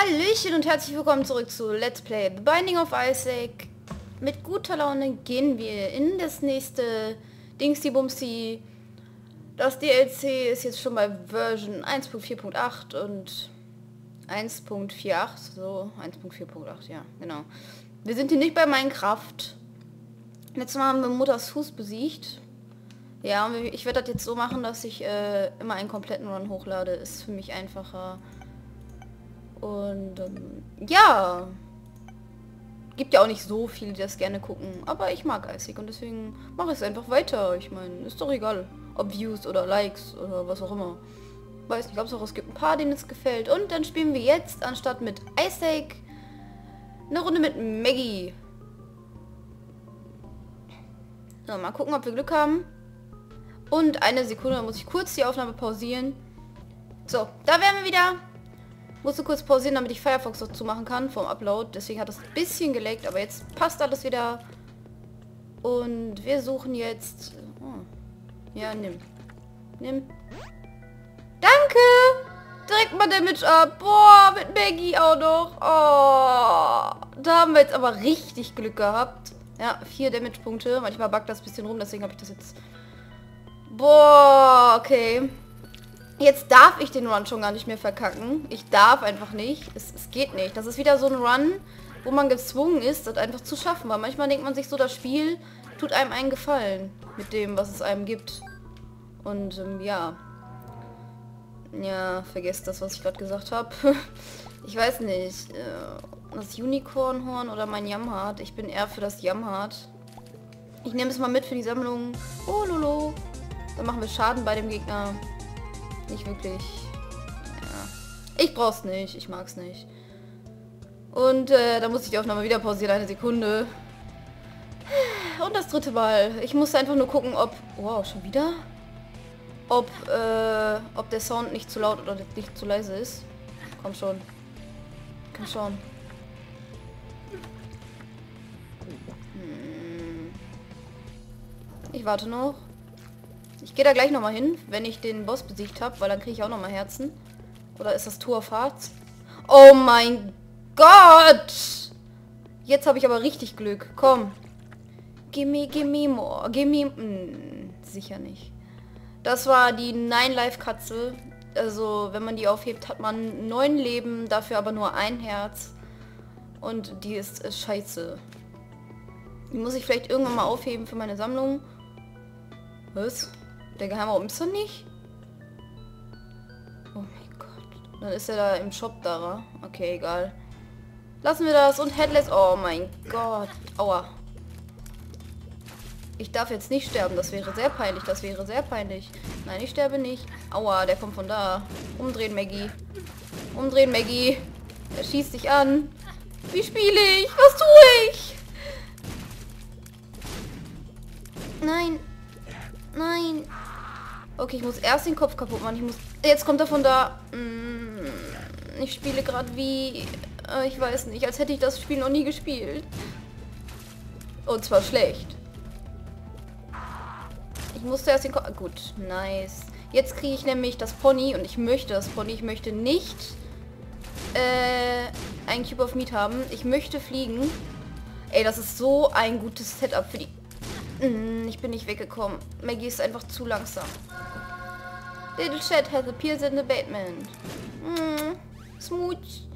Hallöchen und herzlich willkommen zurück zu Let's Play The Binding of Isaac. Mit guter Laune gehen wir in das nächste Dingsy Bumsy. Das DLC ist jetzt schon bei Version 1.4.8 und 1.48, so 1.4.8, ja, genau. Wir sind hier nicht bei Minecraft. Letztes Mal haben wir Mutters Fuß besiegt. Ja, und ich werde das jetzt so machen, dass ich äh, immer einen kompletten Run hochlade. Ist für mich einfacher. Und ähm, ja, gibt ja auch nicht so viele, die das gerne gucken. Aber ich mag Eisig und deswegen mache ich es einfach weiter. Ich meine, ist doch egal, ob Views oder Likes oder was auch immer. Weiß nicht, Hauptsache es gibt ein paar, denen es gefällt. Und dann spielen wir jetzt, anstatt mit Isaac, eine Runde mit Maggie. So, mal gucken, ob wir Glück haben. Und eine Sekunde, muss ich kurz die Aufnahme pausieren. So, da wären wir wieder. Musste kurz pausieren, damit ich Firefox dazu machen kann vom Upload. Deswegen hat das ein bisschen geleckt, aber jetzt passt alles wieder. Und wir suchen jetzt... Oh. Ja, nimm. Nimm. Danke! Direkt mal Damage ab. Boah, mit Maggie auch noch. Oh. Da haben wir jetzt aber richtig Glück gehabt. Ja, vier Damage-Punkte. Manchmal backt das ein bisschen rum, deswegen habe ich das jetzt... Boah, okay. Jetzt darf ich den Run schon gar nicht mehr verkacken. Ich darf einfach nicht. Es, es, geht nicht. Das ist wieder so ein Run, wo man gezwungen ist, das einfach zu schaffen. Weil manchmal denkt man sich so, das Spiel tut einem einen Gefallen mit dem, was es einem gibt. Und ähm, ja. Ja, vergesst das, was ich gerade gesagt habe. ich weiß nicht. Äh, das Unicornhorn oder mein Jamhart. Ich bin eher für das Jamhart. Ich nehme es mal mit für die Sammlung. Oh, lolo. Dann machen wir Schaden bei dem Gegner nicht wirklich. Ja. Ich brauch's nicht. Ich mag's nicht. Und äh, da muss ich die Aufnahme wieder pausieren. Eine Sekunde. Und das dritte Mal. Ich muss einfach nur gucken, ob... Wow, schon wieder? Ob, äh, ob der Sound nicht zu laut oder nicht zu leise ist. Komm schon. Komm schon. Hm. Ich warte noch. Ich gehe da gleich nochmal hin, wenn ich den Boss besiegt habe, weil dann kriege ich auch nochmal Herzen. Oder ist das Tour of Hearts? Oh mein Gott! Jetzt habe ich aber richtig Glück. Komm. Gimme, gimme more. Gimme... Hm, sicher nicht. Das war die Nine Life Katze. Also, wenn man die aufhebt, hat man neun Leben, dafür aber nur ein Herz. Und die ist, ist scheiße. Die muss ich vielleicht irgendwann mal aufheben für meine Sammlung. Was? Der Geheimraum ist er nicht? Oh mein Gott. Dann ist er da im Shop da. Okay, egal. Lassen wir das. Und Headless. Oh mein Gott. Aua. Ich darf jetzt nicht sterben. Das wäre sehr peinlich. Das wäre sehr peinlich. Nein, ich sterbe nicht. Aua, der kommt von da. Umdrehen, Maggie. Umdrehen, Maggie. Er schießt dich an. Wie spiele ich? Was tue ich? Nein. Nein. Okay, ich muss erst den Kopf kaputt machen. Ich muss. Jetzt kommt er von da. Mm, ich spiele gerade wie. Äh, ich weiß nicht, als hätte ich das Spiel noch nie gespielt. Und zwar schlecht. Ich musste erst den Kopf. Gut, nice. Jetzt kriege ich nämlich das Pony und ich möchte das Pony. Ich möchte nicht äh, ein Cube of Meat haben. Ich möchte fliegen. Ey, das ist so ein gutes Setup für die ich bin nicht weggekommen. Maggie ist einfach zu langsam. Little Chat has appeared in the basement. Mm, smooch.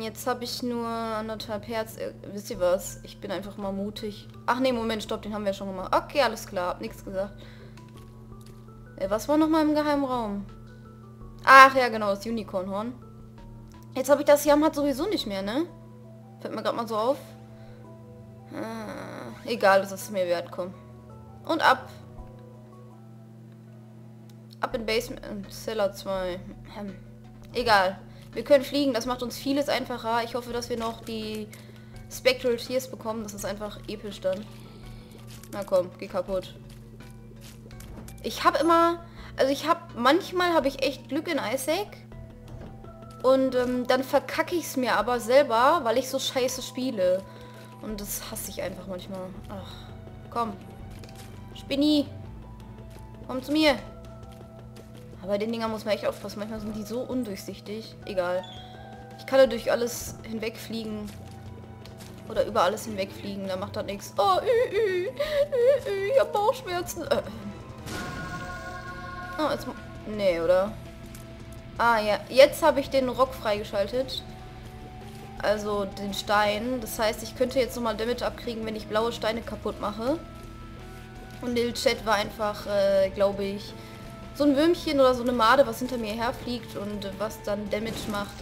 Jetzt habe ich nur anderthalb Herz. Äh, wisst ihr was? Ich bin einfach mal mutig. Ach nee, Moment, stopp, den haben wir schon gemacht. Okay, alles klar, hab nichts gesagt. Äh, was war noch mal im Geheimraum? Ach ja, genau, das Unicornhorn. Jetzt habe ich das Jamhat sowieso nicht mehr, ne? Fällt mir gerade mal so auf. Ah, egal, das ist mir wert, komm. Und ab. Ab in Basement. Cellar 2. Hm. Egal. Wir können fliegen, das macht uns vieles einfacher. Ich hoffe, dass wir noch die Spectral Tears bekommen. Das ist einfach episch dann. Na komm, geh kaputt. Ich habe immer... Also ich habe... Manchmal habe ich echt Glück in Isaac. Und ähm, dann verkacke ich es mir aber selber, weil ich so scheiße spiele. Und das hasse ich einfach manchmal. Ach, komm. Spinni. Komm zu mir. Aber den Dinger muss man echt aufpassen. Manchmal sind die so undurchsichtig. Egal. Ich kann ja durch alles hinwegfliegen. Oder über alles hinwegfliegen, da macht er nichts. Oh, ü, ü, ü, ich hab Bauchschmerzen. Äh. Oh, jetzt... Nee, oder? Ah, ja. Jetzt habe ich den Rock freigeschaltet. Also den Stein. Das heißt, ich könnte jetzt nochmal Damage abkriegen, wenn ich blaue Steine kaputt mache. Und Lil Chat war einfach, äh, glaube ich, so ein Würmchen oder so eine Made, was hinter mir herfliegt und was dann Damage macht.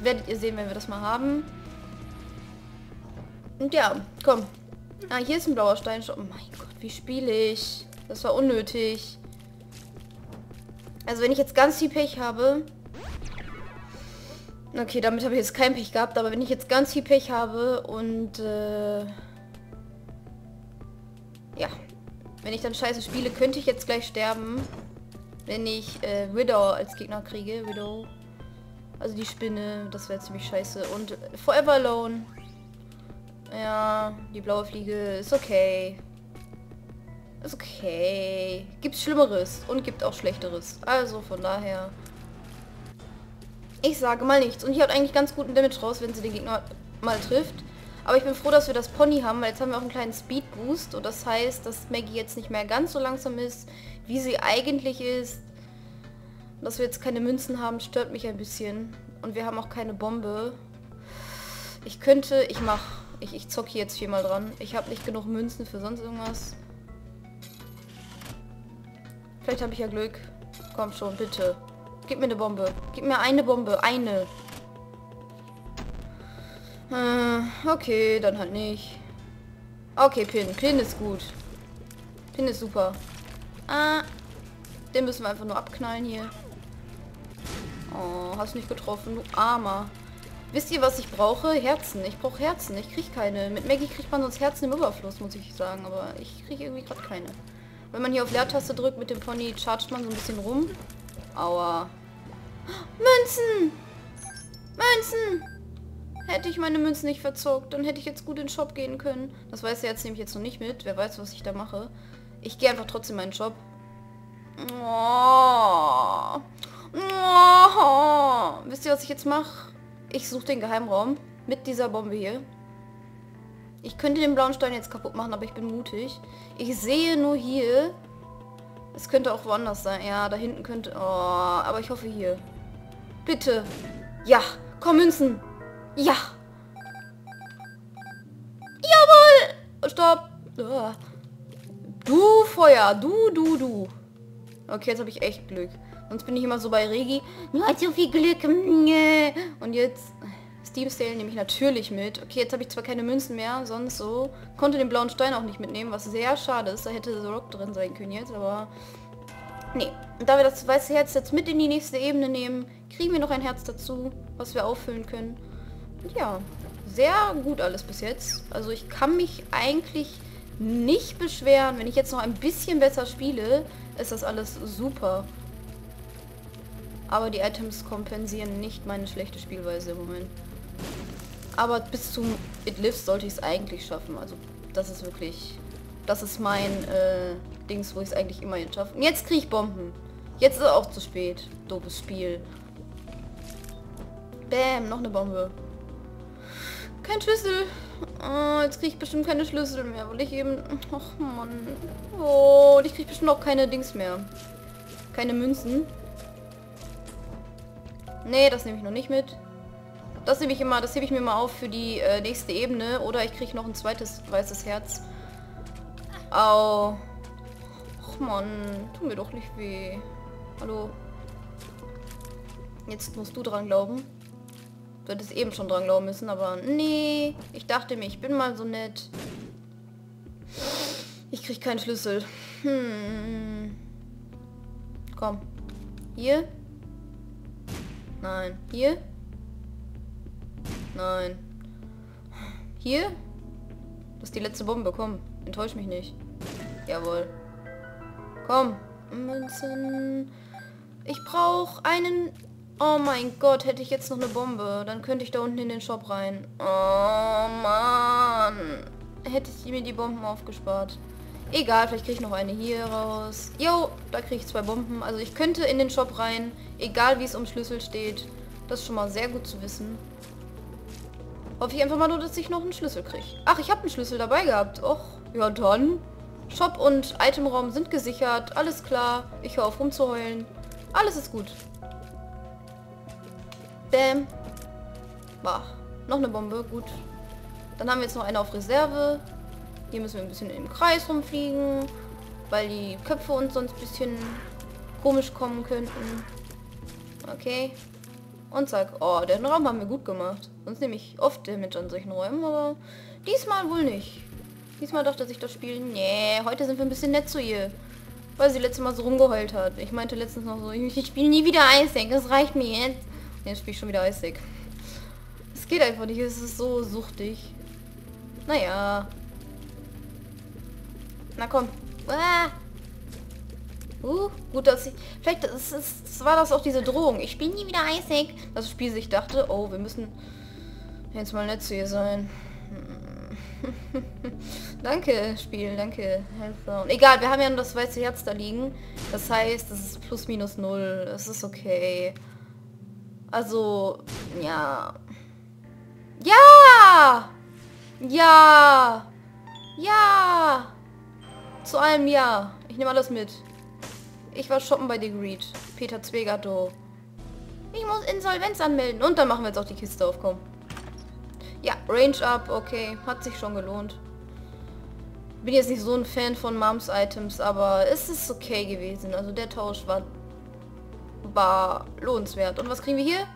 Werdet ihr sehen, wenn wir das mal haben. Und ja, komm. Ah, hier ist ein blauer Stein. Oh mein Gott, wie spiele ich? Das war unnötig. Also wenn ich jetzt ganz viel Pech habe... Okay, damit habe ich jetzt kein Pech gehabt, aber wenn ich jetzt ganz viel Pech habe und... Äh, ja. Wenn ich dann scheiße spiele, könnte ich jetzt gleich sterben. Wenn ich äh, Widow als Gegner kriege. Widow. Also die Spinne, das wäre ziemlich scheiße. Und Forever Alone. Ja, die blaue Fliege ist okay. Ist okay. Gibt Schlimmeres und gibt auch Schlechteres. Also von daher. Ich sage mal nichts. Und ich habe eigentlich ganz guten Damage raus, wenn sie den Gegner mal trifft. Aber ich bin froh, dass wir das Pony haben, weil jetzt haben wir auch einen kleinen Speed Boost. Und das heißt, dass Maggie jetzt nicht mehr ganz so langsam ist, wie sie eigentlich ist. Dass wir jetzt keine Münzen haben, stört mich ein bisschen. Und wir haben auch keine Bombe. Ich könnte, ich mache, ich, ich zocke jetzt viermal dran. Ich habe nicht genug Münzen für sonst irgendwas. Vielleicht habe ich ja Glück. Komm schon, bitte. Gib mir eine Bombe. Gib mir eine Bombe. Eine. Äh, okay, dann halt nicht. Okay, Pin. Pin ist gut. Pin ist super. Ah. Den müssen wir einfach nur abknallen hier. Oh, hast nicht getroffen, du Armer. Wisst ihr, was ich brauche? Herzen. Ich brauche Herzen. Ich kriege keine. Mit Maggie kriegt man sonst Herzen im Überfluss, muss ich sagen. Aber ich kriege irgendwie gerade keine. Wenn man hier auf Leertaste drückt mit dem Pony, chargt man so ein bisschen rum. Aua. Münzen! Münzen! Hätte ich meine Münzen nicht verzockt, dann hätte ich jetzt gut in den Shop gehen können. Das weiß er jetzt nämlich jetzt noch nicht mit. Wer weiß, was ich da mache. Ich gehe einfach trotzdem in meinen Shop. Oh. Oh. Wisst ihr, was ich jetzt mache? Ich suche den Geheimraum mit dieser Bombe hier. Ich könnte den blauen Stein jetzt kaputt machen, aber ich bin mutig. Ich sehe nur hier. Es könnte auch woanders sein. Ja, da hinten könnte... Oh, aber ich hoffe hier. Bitte. Ja. Komm, Münzen. Ja. Jawohl. Stopp. Du Feuer. Du, du, du. Okay, jetzt habe ich echt Glück. Sonst bin ich immer so bei Regi. Nur hat so viel Glück. Und jetzt... Steam Sale nehme ich natürlich mit. Okay, jetzt habe ich zwar keine Münzen mehr, sonst so. Konnte den blauen Stein auch nicht mitnehmen, was sehr schade ist. Da hätte The Rock drin sein können jetzt, aber... Nee. Und da wir das weiße Herz jetzt mit in die nächste Ebene nehmen, kriegen wir noch ein Herz dazu, was wir auffüllen können. Ja, sehr gut alles bis jetzt. Also ich kann mich eigentlich nicht beschweren. Wenn ich jetzt noch ein bisschen besser spiele, ist das alles super. Aber die Items kompensieren nicht meine schlechte Spielweise im Moment. Aber bis zum It Lives sollte ich es eigentlich schaffen. Also das ist wirklich... Das ist mein äh, Dings, wo ich es eigentlich immer schaffe. Und jetzt kriege ich Bomben. Jetzt ist auch zu spät. Doofes Spiel. Bäm, noch eine Bombe. Kein Schlüssel. Oh, jetzt kriege ich bestimmt keine Schlüssel mehr, weil ich eben... Ach Mann. Oh, ich kriege bestimmt auch keine Dings mehr. Keine Münzen. Nee, das nehme ich noch nicht mit. Das nehme ich immer, das hebe ich mir mal auf für die äh, nächste Ebene. Oder ich kriege noch ein zweites weißes Herz. Au. Och Mann, tu mir doch nicht weh. Hallo. Jetzt musst du dran glauben. Du hättest eben schon dran glauben müssen, aber nee. Ich dachte mir, ich bin mal so nett. Ich krieg keinen Schlüssel. Hm. Komm. Hier? Nein. Hier? Nein. Hier? Das ist die letzte Bombe, komm. Enttäusch mich nicht. Jawohl. Komm. Münzen. Ich brauche einen... Oh mein Gott, hätte ich jetzt noch eine Bombe. Dann könnte ich da unten in den Shop rein. Oh Mann. Hätte ich mir die Bomben aufgespart. Egal, vielleicht kriege ich noch eine hier raus. Jo, da kriege ich zwei Bomben. Also ich könnte in den Shop rein. Egal wie es um Schlüssel steht. Das ist schon mal sehr gut zu wissen. Hoffe ich einfach mal nur, dass ich noch einen Schlüssel kriege. Ach, ich habe einen Schlüssel dabei gehabt. Och, ja dann. Shop und Itemraum sind gesichert. Alles klar. Ich höre auf rumzuheulen. Alles ist gut. Bäm. Bah. Noch eine Bombe. Gut. Dann haben wir jetzt noch eine auf Reserve. Hier müssen wir ein bisschen im Kreis rumfliegen. Weil die Köpfe uns sonst ein bisschen komisch kommen könnten. Okay. Und zack. Oh, den Raum haben wir gut gemacht. Sonst nehme ich oft Damage an solchen Räumen, aber diesmal wohl nicht. Diesmal dachte sich das Spiel, nee, heute sind wir ein bisschen nett zu ihr. Weil sie letztes Mal so rumgeheult hat. Ich meinte letztens noch so, ich spiele nie wieder Isaac, das reicht mir jetzt. Jetzt spiele ich schon wieder Isaac. Es geht einfach nicht, es ist so suchtig. Naja. Na komm. Ah. Uh, gut, dass ich... Vielleicht ist, ist, war das auch diese Drohung. Ich spiele nie wieder Isaac. Das Spiel sich dachte, oh, wir müssen jetzt mal nett zu ihr sein. danke, Spiel, danke. Helfer. Egal, wir haben ja nur das weiße Herz da liegen. Das heißt, es ist plus minus null. Es ist okay. Also, ja. Ja! Ja! Ja! Zu allem ja. Ich nehme alles mit. Ich war shoppen bei Degreed. Peter Zwegato. Ich muss Insolvenz anmelden. Und dann machen wir jetzt auch die Kiste aufkommen. Ja, Range up, okay. Hat sich schon gelohnt. Bin jetzt nicht so ein Fan von Moms Items, aber es ist okay gewesen. Also der Tausch war, war lohnenswert. Und was kriegen wir hier?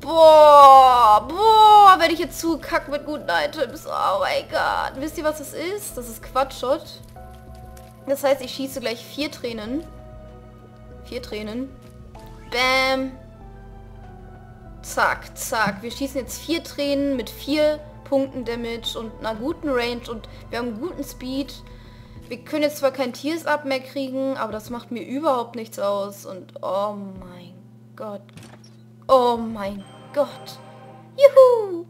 Boah, boah, werde ich jetzt zugekackt mit guten Items. Oh mein Gott. Wisst ihr, was das ist? Das ist Quatschot. Das heißt, ich schieße gleich vier Tränen. Vier Tränen. Bam. Zack, zack. Wir schießen jetzt vier Tränen mit vier Punkten Damage und einer guten Range und wir haben guten Speed. Wir können jetzt zwar kein Tears Up mehr kriegen, aber das macht mir überhaupt nichts aus. Und oh mein Gott. Oh mein Gott. Juhu.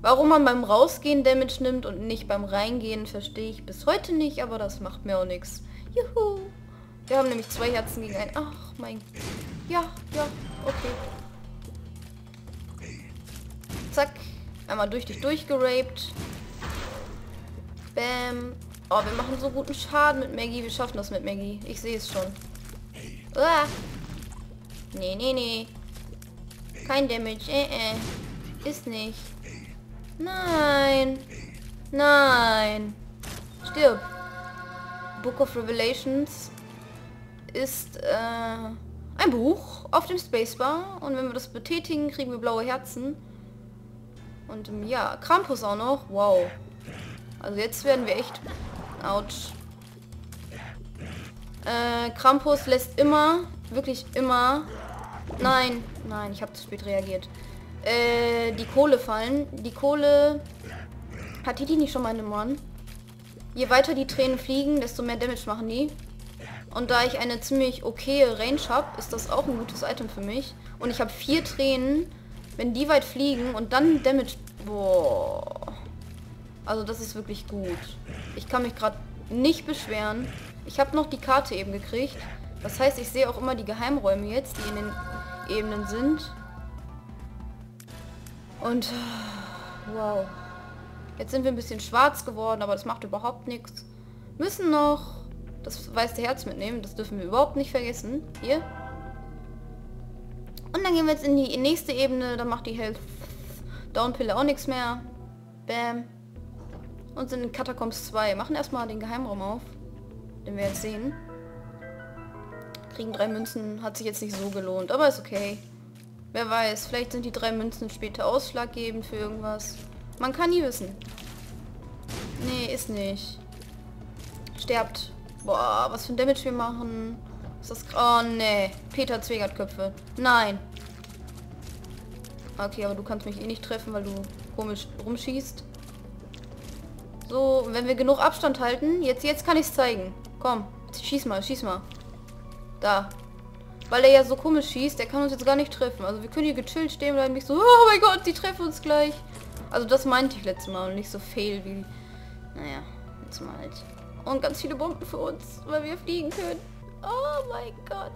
Warum man beim Rausgehen Damage nimmt und nicht beim Reingehen, verstehe ich bis heute nicht, aber das macht mir auch nichts. Juhu. Wir haben nämlich zwei Herzen gegen ein. Ach mein. Ja, ja, okay. Zack. Einmal durch dich durchgeraped. Bam. Oh, wir machen so guten Schaden mit Maggie. Wir schaffen das mit Maggie. Ich sehe es schon. Uah. Nee, nee, nee. Kein Damage. Äh, äh. Ist nicht. Nein. Nein. Stirb. Book of Revelations ist äh, ein Buch auf dem Spacebar. Und wenn wir das betätigen, kriegen wir blaue Herzen. Und ähm, ja, Krampus auch noch. Wow. Also jetzt werden wir echt... Autsch. Äh, Krampus lässt immer, wirklich immer... Nein, nein, ich habe zu spät reagiert. Äh, die Kohle fallen. Die Kohle... Hat die nicht schon mal in Mann? Je weiter die Tränen fliegen, desto mehr Damage machen die. Und da ich eine ziemlich okay Range habe, ist das auch ein gutes Item für mich. Und ich habe vier Tränen wenn die weit fliegen und dann Damage... Boah. Also das ist wirklich gut. Ich kann mich gerade nicht beschweren. Ich habe noch die Karte eben gekriegt. Das heißt, ich sehe auch immer die Geheimräume jetzt, die in den Ebenen sind. Und... Wow. Jetzt sind wir ein bisschen schwarz geworden, aber das macht überhaupt nichts. Müssen noch das weiße Herz mitnehmen. Das dürfen wir überhaupt nicht vergessen. Hier. Und dann gehen wir jetzt in die nächste Ebene. Da macht die Health Downpille auch nichts mehr. Bam. Und sind in Catacombs 2. Machen erstmal den Geheimraum auf. Den wir jetzt sehen. Kriegen drei Münzen. Hat sich jetzt nicht so gelohnt. Aber ist okay. Wer weiß. Vielleicht sind die drei Münzen später ausschlaggebend für irgendwas. Man kann nie wissen. Nee, ist nicht. Sterbt. Boah, was für ein Damage wir machen. Ist das... Oh, nee. Peter Zwegert Köpfe. Nein. Okay, aber du kannst mich eh nicht treffen, weil du komisch rumschießt. So, wenn wir genug Abstand halten, jetzt, jetzt kann ich es zeigen. Komm, schieß mal, schieß mal. Da. Weil er ja so komisch schießt, der kann uns jetzt gar nicht treffen. Also wir können hier gechillt stehen bleiben, nicht so, oh mein Gott, die treffen uns gleich. Also das meinte ich letztes Mal und nicht so fail wie, naja, jetzt mal halt. Und ganz viele Bomben für uns, weil wir fliegen können. Oh mein Gott.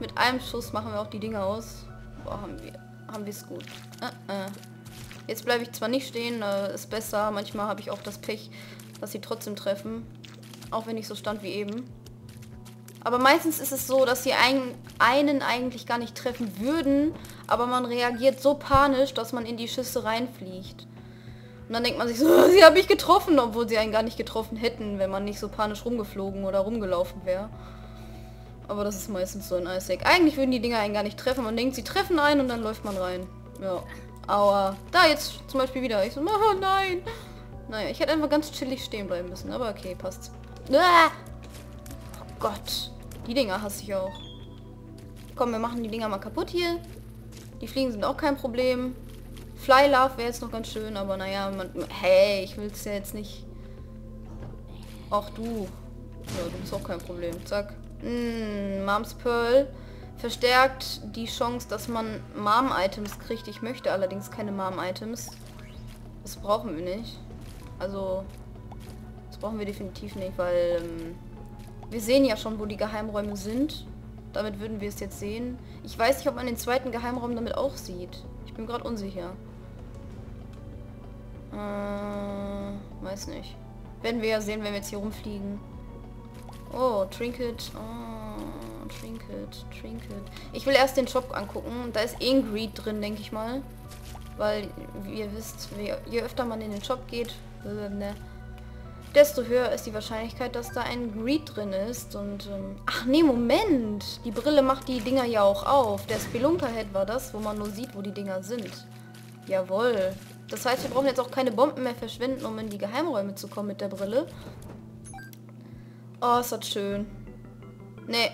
Mit einem Schuss machen wir auch die Dinge aus. Boah, haben wir haben wir es gut. Äh, äh. Jetzt bleibe ich zwar nicht stehen, äh, ist besser. Manchmal habe ich auch das Pech, dass sie trotzdem treffen. Auch wenn ich so stand wie eben. Aber meistens ist es so, dass sie einen, einen eigentlich gar nicht treffen würden, aber man reagiert so panisch, dass man in die Schüsse reinfliegt. Und dann denkt man sich so, sie haben mich getroffen, obwohl sie einen gar nicht getroffen hätten, wenn man nicht so panisch rumgeflogen oder rumgelaufen wäre. Aber das ist meistens so ein Isaac. Eigentlich würden die Dinger einen gar nicht treffen. Man denkt, sie treffen einen und dann läuft man rein. Ja. Aua. Da jetzt zum Beispiel wieder. Ich so, oh nein. Naja, ich hätte einfach ganz chillig stehen bleiben müssen. Aber okay, passt. Ah! Oh Gott. Die Dinger hasse ich auch. Komm, wir machen die Dinger mal kaputt hier. Die Fliegen sind auch kein Problem. Fly Love wäre jetzt noch ganz schön, aber naja, man, hey, ich will es ja jetzt nicht. Auch du. Ja, du bist auch kein Problem. Zack. Mm, Moms Pearl verstärkt die Chance, dass man Mom-Items kriegt. Ich möchte allerdings keine Mom-Items. Das brauchen wir nicht. Also, das brauchen wir definitiv nicht, weil ähm, wir sehen ja schon, wo die Geheimräume sind. Damit würden wir es jetzt sehen. Ich weiß nicht, ob man den zweiten Geheimraum damit auch sieht. Ich bin gerade unsicher. Äh, weiß nicht. Werden wir ja sehen, wenn wir jetzt hier rumfliegen. Oh, Trinket. Oh, Trinket, Trinket. Ich will erst den Shop angucken. Da ist eh ein Greed drin, denke ich mal. Weil, wie ihr wisst, je öfter man in den Shop geht, ne, desto höher ist die Wahrscheinlichkeit, dass da ein Greed drin ist. Und, ähm, ach nee, Moment. Die Brille macht die Dinger ja auch auf. Der Spelunker-Head war das, wo man nur sieht, wo die Dinger sind. Jawohl. Das heißt, wir brauchen jetzt auch keine Bomben mehr verschwenden, um in die Geheimräume zu kommen mit der Brille. Oh, ist das schön. Nee,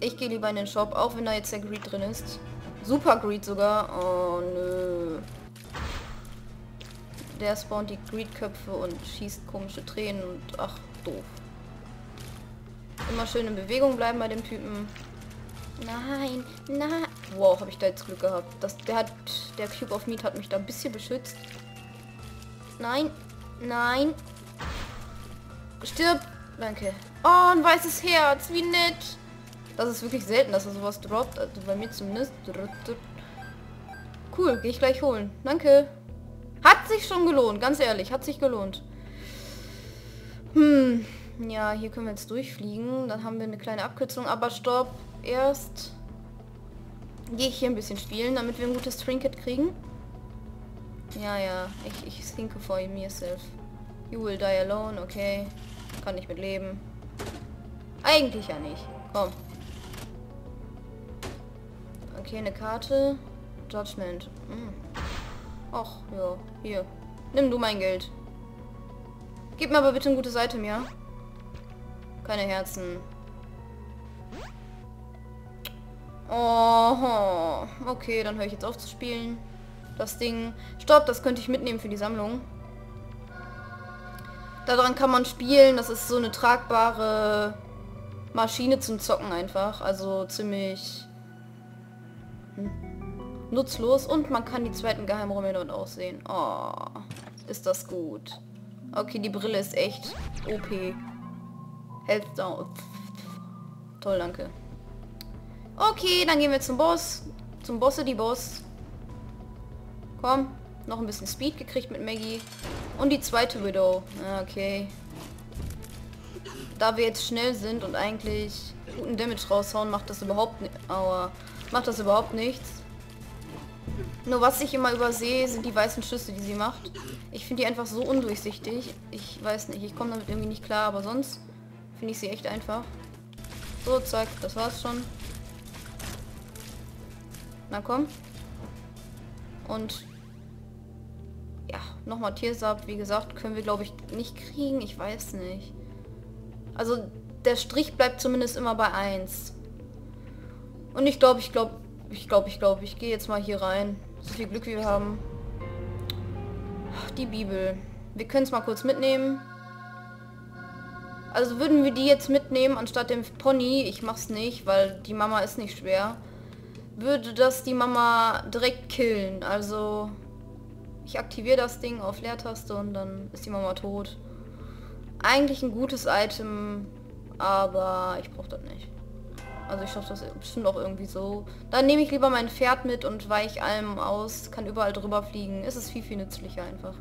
ich gehe lieber in den Shop, auch wenn da jetzt der Greed drin ist. Super Greed sogar. Oh, nö. Der spawnt die Greed-Köpfe und schießt komische Tränen und ach, doof. Immer schön in Bewegung bleiben bei dem Typen. Nein, nein. Wow, habe ich da jetzt Glück gehabt. Das, der hat, der Cube of Meat hat mich da ein bisschen beschützt. Nein, nein. Stirb. Danke. Oh, ein weißes Herz. Wie nett. Das ist wirklich selten, dass er sowas droppt. Also bei mir zumindest. Cool, gehe ich gleich holen. Danke. Hat sich schon gelohnt, ganz ehrlich. Hat sich gelohnt. Hm. Ja, hier können wir jetzt durchfliegen. Dann haben wir eine kleine Abkürzung. Aber stopp. Erst gehe ich hier ein bisschen spielen, damit wir ein gutes Trinket kriegen. Ja, ja. Ich, ich thinke for myself. You will die alone, okay. Kann ich mit leben. Eigentlich ja nicht. Komm. Okay, eine Karte. Judgment. Hm. Ja. Hier. Nimm du mein Geld. Gib mir aber bitte eine gute Seite mir. Keine Herzen. Oh, okay, dann höre ich jetzt auf zu spielen. Das Ding. Stopp, das könnte ich mitnehmen für die Sammlung. Daran kann man spielen. Das ist so eine tragbare Maschine zum Zocken einfach. Also ziemlich hm, nutzlos. Und man kann die zweiten Geheimräume dort auch sehen. Oh, ist das gut. Okay, die Brille ist echt OP. Health down. Toll, danke. Okay, dann gehen wir zum Boss. Zum Bosse, die Boss. Komm, noch ein bisschen Speed gekriegt mit Maggie. Und die zweite Widow. Okay. Da wir jetzt schnell sind und eigentlich guten Damage raushauen, macht das überhaupt nicht. Aua. Macht das überhaupt nichts. Nur was ich immer übersehe, sind die weißen Schüsse, die sie macht. Ich finde die einfach so undurchsichtig. Ich weiß nicht, ich komme damit irgendwie nicht klar, aber sonst finde ich sie echt einfach. So, zack, das war's schon. Na komm. Und ja, nochmal Tiersab, wie gesagt, können wir glaube ich nicht kriegen. Ich weiß nicht. Also der Strich bleibt zumindest immer bei 1. Und ich glaube, ich glaube, ich glaube, ich glaube, ich gehe jetzt mal hier rein. So viel Glück wie wir haben. Die Bibel. Wir können es mal kurz mitnehmen. Also würden wir die jetzt mitnehmen anstatt dem Pony, ich mach's nicht, weil die Mama ist nicht schwer, würde das die Mama direkt killen. Also ich aktiviere das Ding auf Leertaste und dann ist die Mama tot. Eigentlich ein gutes Item, aber ich brauche das nicht. Also ich schaffe das bestimmt auch irgendwie so. Dann nehme ich lieber mein Pferd mit und weiche allem aus, kann überall drüber fliegen. Es ist viel, viel nützlicher einfach.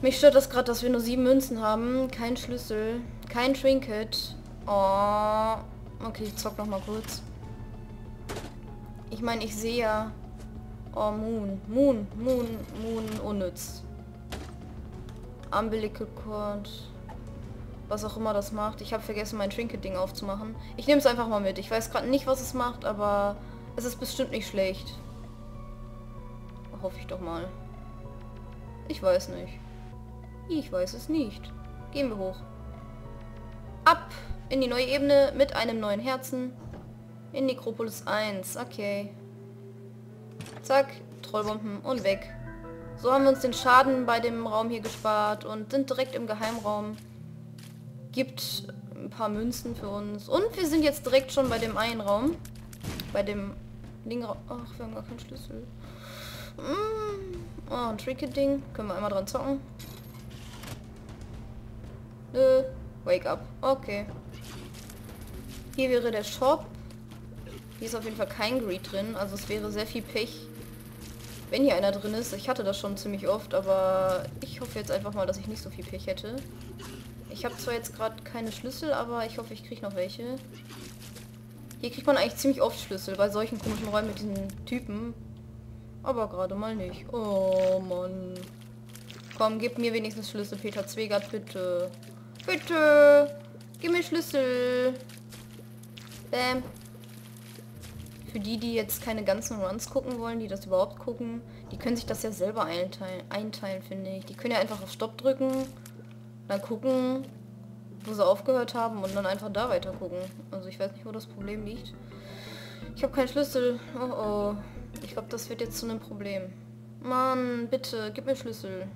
Mich stört das gerade, dass wir nur sieben Münzen haben. Kein Schlüssel, kein Trinket. Oh. Okay, ich zock noch mal kurz. Ich meine, ich sehe ja... Oh, Moon. Moon, Moon, Moon, unnütz. Umbilical Cord. Was auch immer das macht. Ich habe vergessen, mein Trinket-Ding aufzumachen. Ich nehme es einfach mal mit. Ich weiß gerade nicht, was es macht, aber es ist bestimmt nicht schlecht. Hoffe ich doch mal. Ich weiß nicht. Ich weiß es nicht. Gehen wir hoch. Ab in die neue Ebene mit einem neuen Herzen. In Nekropolis 1. Okay. Zack. Trollbomben und weg. So haben wir uns den Schaden bei dem Raum hier gespart und sind direkt im Geheimraum. Gibt ein paar Münzen für uns. Und wir sind jetzt direkt schon bei dem einen Raum. Bei dem Ding... Ach, wir haben gar keinen Schlüssel. Mm. Oh, ein Tricky-Ding. Können wir einmal dran zocken. Nö. Wake up. Okay. Hier wäre der Shop. Hier ist auf jeden Fall kein Greed drin. Also es wäre sehr viel Pech, wenn hier einer drin ist. Ich hatte das schon ziemlich oft, aber ich hoffe jetzt einfach mal, dass ich nicht so viel Pech hätte. Ich habe zwar jetzt gerade keine Schlüssel, aber ich hoffe, ich kriege noch welche. Hier kriegt man eigentlich ziemlich oft Schlüssel bei solchen komischen Räumen mit diesen Typen. Aber gerade mal nicht. Oh Mann. Komm, gib mir wenigstens Schlüssel, Peter Zwegert, bitte. Bitte. Gib mir Schlüssel. Bäm. Für die, die jetzt keine ganzen Runs gucken wollen, die das überhaupt gucken, die können sich das ja selber einteilen, einteilen finde ich. Die können ja einfach auf Stopp drücken, dann gucken, wo sie aufgehört haben und dann einfach da weiter gucken. Also ich weiß nicht, wo das Problem liegt. Ich habe keinen Schlüssel. Oh oh. Ich glaube, das wird jetzt zu einem Problem. Mann, bitte, gib mir Schlüssel.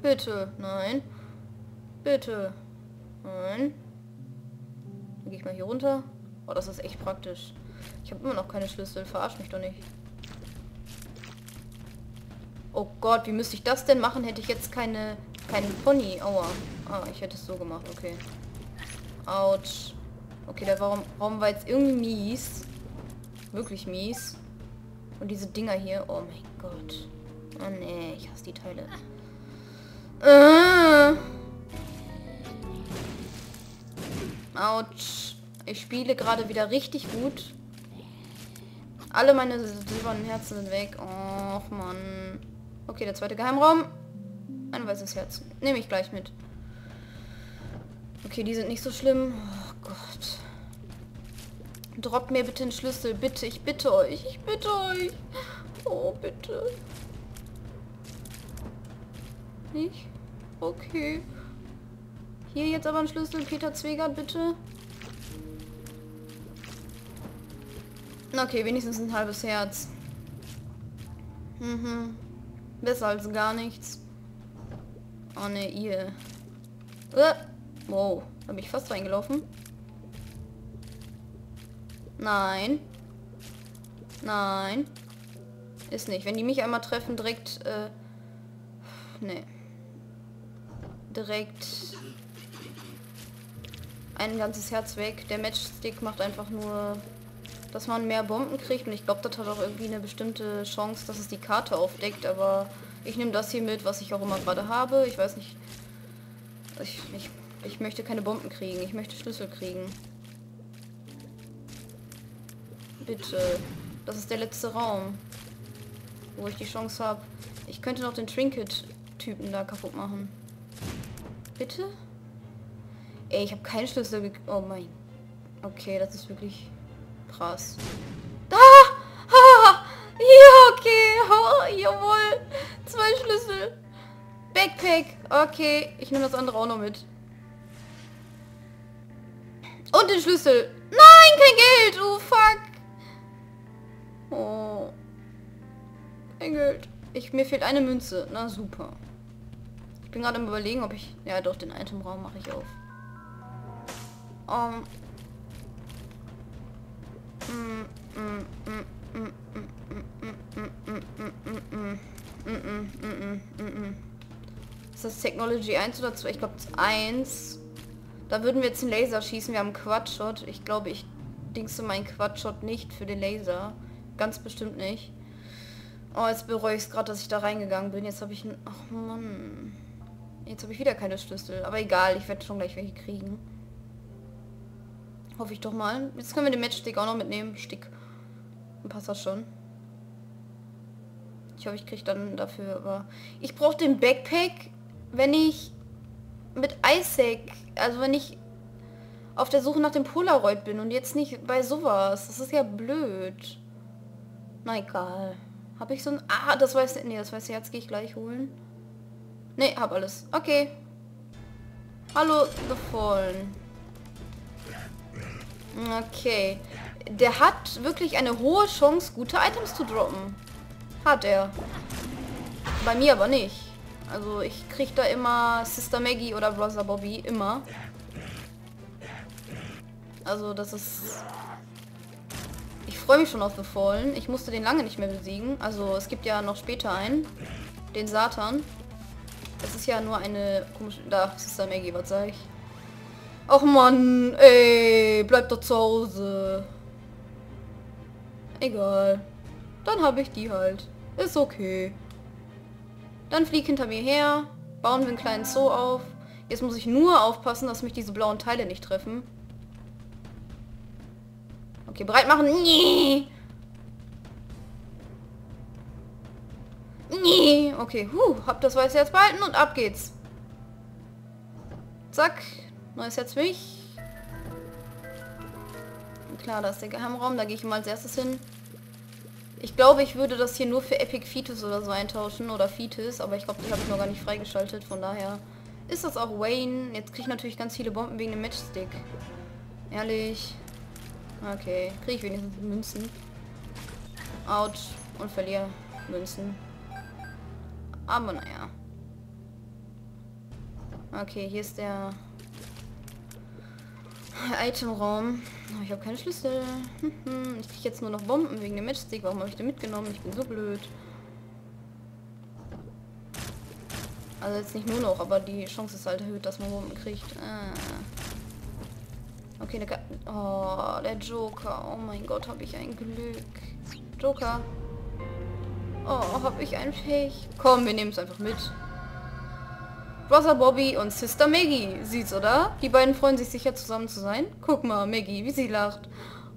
Bitte. Nein. Bitte. Nein. Dann gehe ich mal hier runter. Oh, das ist echt praktisch. Ich habe immer noch keine Schlüssel. Verarsch mich doch nicht. Oh Gott, wie müsste ich das denn machen? Hätte ich jetzt keine keinen Pony. Aua. Ah, ich hätte es so gemacht. Okay. Autsch. Okay, der Raum, Raum war jetzt irgendwie mies. Wirklich mies. Und diese Dinger hier. Oh mein Gott. Oh nee, ich hasse die Teile. Äh. Autsch. Ich spiele gerade wieder richtig gut. Alle meine silbernen Herzen sind weg. Och, Mann. Okay, der zweite Geheimraum. Weißes Herz. Nehme ich gleich mit. Okay, die sind nicht so schlimm. Oh Gott. Droppt mir bitte den Schlüssel. Bitte, ich bitte euch. Ich bitte euch. Oh, bitte. Nicht? Okay. Hier jetzt aber ein Schlüssel. Peter Zwegert, bitte. Okay, wenigstens ein halbes Herz. Mhm. Besser als gar nichts. Oh ne, ihr. Uh, wow, da bin ich fast reingelaufen. Nein. Nein. Ist nicht. Wenn die mich einmal treffen, direkt... Äh, ne. Direkt ein ganzes Herz weg. Der Matchstick macht einfach nur dass man mehr Bomben kriegt. Und ich glaube, das hat auch irgendwie eine bestimmte Chance, dass es die Karte aufdeckt. Aber ich nehme das hier mit, was ich auch immer gerade habe. Ich weiß nicht. Ich, ich, ich möchte keine Bomben kriegen. Ich möchte Schlüssel kriegen. Bitte. Das ist der letzte Raum. Wo ich die Chance habe. Ich könnte noch den Trinket-Typen da kaputt machen. Bitte? Ey, ich habe keinen Schlüssel Oh mein. Okay, das ist wirklich Krass. Da! Ha! Ja, okay. Oh, jawohl. Zwei Schlüssel. Backpack. Okay, ich nehme das andere auch noch mit. Und den Schlüssel. Nein, kein Geld. Oh, fuck. Oh. Kein Geld. Ich, mir fehlt eine Münze. Na, super. Ich bin gerade am überlegen, ob ich... Ja, doch, den Itemraum mache ich auf. Um, ist das Technology 1 oder 2? Ich glaube 1. Da würden wir jetzt den Laser schießen. Wir haben Quadshot. Ich glaube, ich dingste meinen Quadshot nicht für den Laser. Ganz bestimmt nicht. Oh, jetzt bereue ich es gerade, dass ich da reingegangen bin. Jetzt habe ich... Ach Mann. Jetzt habe ich wieder keine Schlüssel. Aber egal, ich werde schon gleich welche kriegen. Hoffe ich doch mal. Jetzt können wir den Matchstick auch noch mitnehmen. Stick. Passt das schon. Ich hoffe, ich kriege dann dafür, aber... Ich brauche den Backpack, wenn ich mit Isaac, also wenn ich auf der Suche nach dem Polaroid bin und jetzt nicht bei sowas. Das ist ja blöd. Na egal. Habe ich so ein... Ah, das weiß... Nee, das weiß ich jetzt gehe ich gleich holen. Nee, hab alles. Okay. Hallo, The Fallen. Okay. Der hat wirklich eine hohe Chance, gute Items zu droppen. Hat er. Bei mir aber nicht. Also ich krieg da immer Sister Maggie oder Brother Bobby. Immer. Also das ist... Ich freue mich schon auf The Fallen. Ich musste den lange nicht mehr besiegen. Also es gibt ja noch später einen. Den Satan. Das ist ja nur eine komische... Da, Sister Maggie, was sag ich? Ach man, ey, bleib doch zu Hause. Egal. Dann habe ich die halt. Ist okay. Dann flieg hinter mir her. Bauen wir einen kleinen Zoo auf. Jetzt muss ich nur aufpassen, dass mich diese blauen Teile nicht treffen. Okay, bereit machen. Nee. Nee. Okay, huh, hab das weiße Herz behalten und ab geht's. Zack. Neues Herz für mich. Klar, da ist der Geheimraum. Da gehe ich mal als erstes hin. Ich glaube, ich würde das hier nur für Epic Fetus oder so eintauschen. Oder Fetus. Aber ich glaube, die habe ich noch gar nicht freigeschaltet. Von daher ist das auch Wayne. Jetzt kriege ich natürlich ganz viele Bomben wegen dem Matchstick. Ehrlich. Okay. Kriege ich wenigstens Münzen. Out. Und verliere Münzen. Aber naja. Okay, hier ist der Itemraum. Oh, ich habe keine Schlüssel. ich kriege jetzt nur noch Bomben wegen dem Matchstick. Warum habe ich den mitgenommen? Ich bin so blöd. Also jetzt nicht nur noch, aber die Chance ist halt erhöht, dass man Bomben kriegt. Ah. Okay, der, oh, der Joker. Oh mein Gott, habe ich ein Glück. Joker. Oh, habe ich ein Pech. Komm, wir nehmen es einfach mit. Brother Bobby und Sister Maggie. Sieht's, oder? Die beiden freuen sich sicher zusammen zu sein. Guck mal, Maggie, wie sie lacht.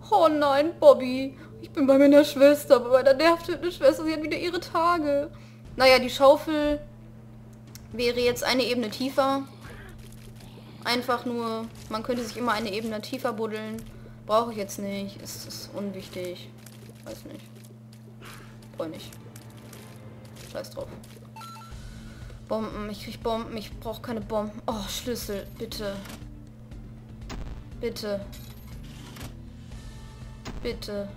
Oh nein, Bobby. Ich bin bei meiner Schwester, bei der nervtötenden Schwester, sie hat wieder ihre Tage. Naja, die Schaufel wäre jetzt eine Ebene tiefer. Einfach nur, man könnte sich immer eine Ebene tiefer buddeln. Brauche ich jetzt nicht. Es ist unwichtig. Weiß nicht. Brauche nicht. Scheiß drauf. Bomben. Ich krieg Bomben. Ich brauche keine Bomben. Oh, Schlüssel. Bitte. Bitte. Bitte.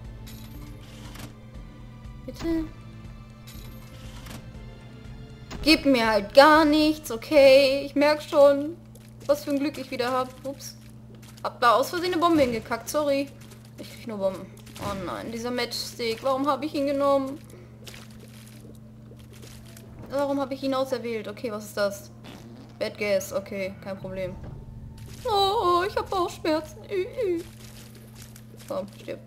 Bitte. Gib mir halt gar nichts, okay? Ich merke schon, was für ein Glück ich wieder habe. Ups. Hab da aus Versehen eine Bombe hingekackt, sorry. Ich krieg nur Bomben. Oh nein, dieser Matchstick. Warum habe ich ihn genommen? Warum habe ich ihn auserwählt? Okay, was ist das? Bad Gas. Okay, kein Problem. Oh, ich habe Bauchschmerzen. Komm, stirb.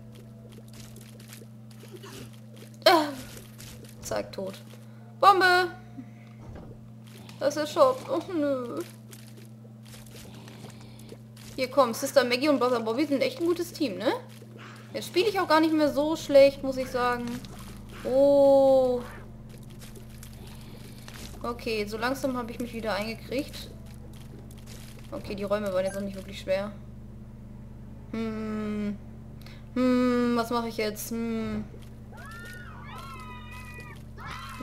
Ah. Zack, tot. Bombe! Das ist Shop. Oh nö. Hier komm, Sister Maggie und Brother Bobby sind echt ein gutes Team, ne? Jetzt spiele ich auch gar nicht mehr so schlecht, muss ich sagen. Oh, Okay, so langsam habe ich mich wieder eingekriegt. Okay, die Räume waren jetzt auch nicht wirklich schwer. Hm. Hm, was mache ich jetzt? Hm.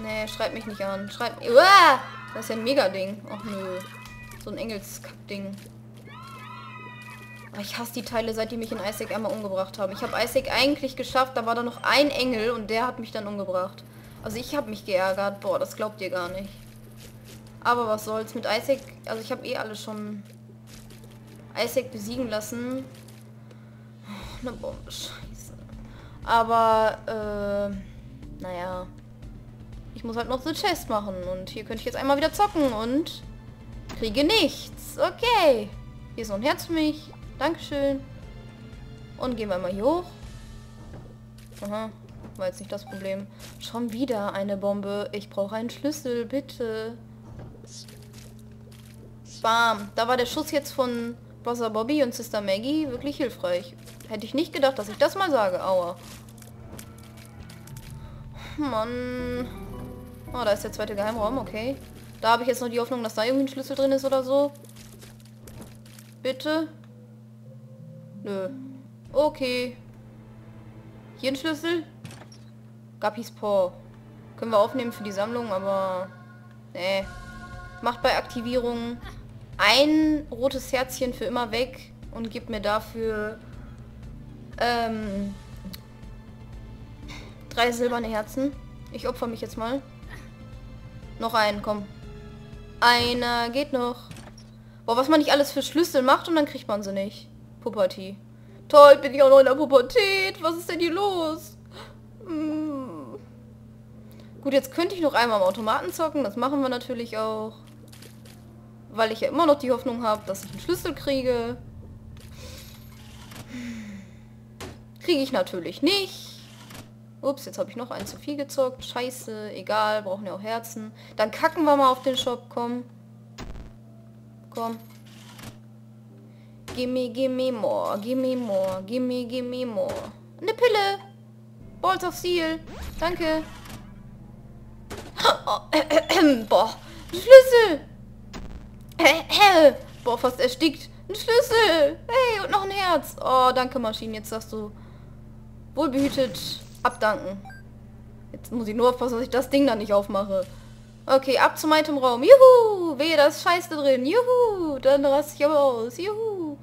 Nee, schreib mich nicht an. Schreib... Uah! Das ist ja ein Mega-Ding. Ach nö. So ein Engelskack-Ding. Ich hasse die Teile, seit die mich in Isaac einmal umgebracht haben. Ich habe Isaac eigentlich geschafft, da war da noch ein Engel und der hat mich dann umgebracht. Also ich habe mich geärgert. Boah, das glaubt ihr gar nicht. Aber was soll's mit Isaac? Also ich habe eh alle schon Isaac besiegen lassen. Eine Bombe, scheiße. Aber, äh, naja. Ich muss halt noch so Chest machen. Und hier könnte ich jetzt einmal wieder zocken und kriege nichts. Okay. Hier ist noch ein Herz für mich. Dankeschön. Und gehen wir mal hier hoch. Aha, war jetzt nicht das Problem. Schon wieder eine Bombe. Ich brauche einen Schlüssel, bitte. Bam. Da war der Schuss jetzt von Brother Bobby und Sister Maggie wirklich hilfreich. Hätte ich nicht gedacht, dass ich das mal sage. Aua. Mann. Oh, da ist der zweite Geheimraum, okay. Da habe ich jetzt noch die Hoffnung, dass da irgendwie ein Schlüssel drin ist oder so. Bitte? Nö. Okay. Hier ein Schlüssel? Gappis Paw. Können wir aufnehmen für die Sammlung, aber... Nee. Macht bei Aktivierung ein rotes Herzchen für immer weg und gibt mir dafür ähm, drei silberne Herzen. Ich opfer mich jetzt mal. Noch einen, komm. Einer geht noch. Boah, was man nicht alles für Schlüssel macht und dann kriegt man sie nicht. Puberty. Toll, bin ich auch noch in der Pubertät. Was ist denn hier los? Hm. Gut, jetzt könnte ich noch einmal am Automaten zocken. Das machen wir natürlich auch. Weil ich ja immer noch die Hoffnung habe, dass ich einen Schlüssel kriege. Kriege ich natürlich nicht. Ups, jetzt habe ich noch einen zu viel gezockt. Scheiße, egal, brauchen ja auch Herzen. Dann kacken wir mal auf den Shop, komm. Komm. Gimme, gimme more, gimme more, gimme, gimme more. Eine Pille. Balls of Steel. Danke. Oh, äh, äh, boah, ein Schlüssel. Boah, fast erstickt. Ein Schlüssel. Hey, und noch ein Herz. Oh, danke Maschinen. Jetzt sagst du wohlbehütet abdanken. Jetzt muss ich nur aufpassen, dass ich das Ding da nicht aufmache. Okay, ab zum Itemraum. Juhu! Wehe, da ist Scheiße drin. Juhu! Dann raste ich aber aus. Juhu!